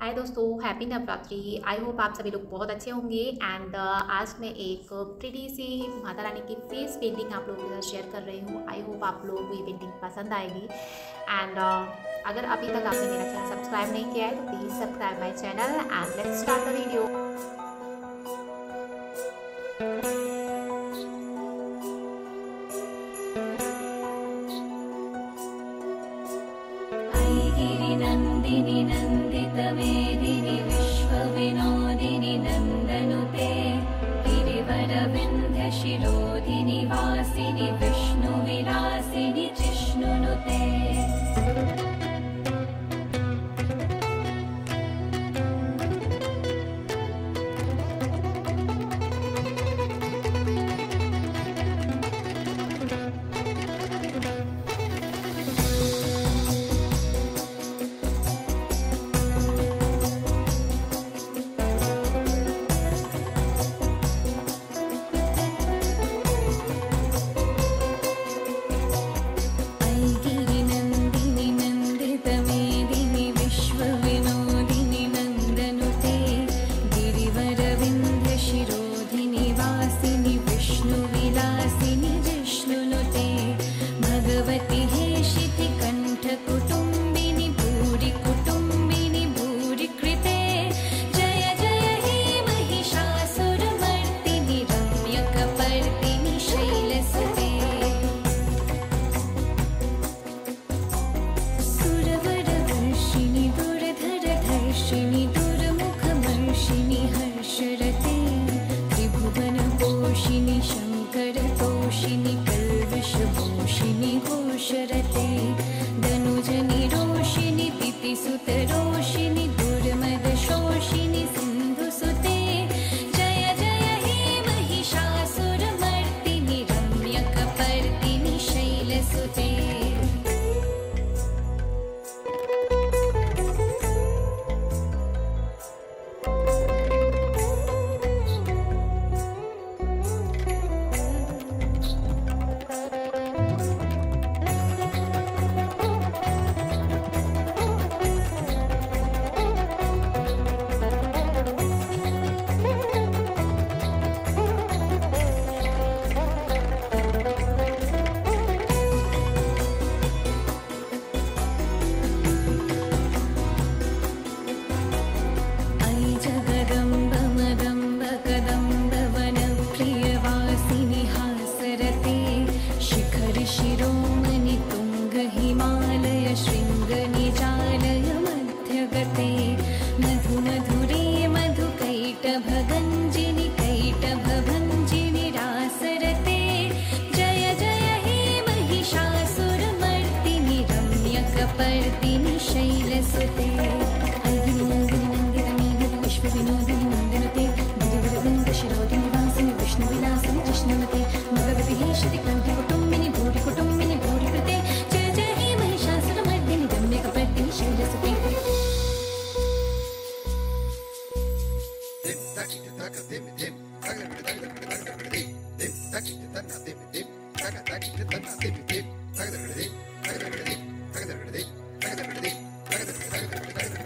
हाय दोस्तों happy Navratri I hope आप सभी लोग बहुत अच्छे होंगे एंड uh, आज मैं एक प्रिटी सी माता रानी की फेस पेंटिंग आप लोगों के साथ शेयर कर रही हूँ. आई होप आप लोगों को ये पेंटिंग पसंद आएगी. एंड uh, अगर अभी तक आपने मेरा चैनल सब्सक्राइब नहीं किया है तो please subscribe my channel and let's start the video Palestini Vishnu शैलसुते अयिनन्दिनि नन्दितमेदिनि विश्वविनोदिनि नन्दनुते गिरिवरवृन्दशिरोधिनि वासिनि विष्णुविलासिनि जिष्णुनुते भगवति हेशिति कण्ठकुटुम्बिनि भूरि कुटुम्बिनि भूरि कृते जय जय हे Mahishasuramardini रम्यकपर्दिनि शैलसुते शतखण्डविखण्डितरुण्डवितुण्डितशुण्डगजाधिपते Hey, hey, hey, hey.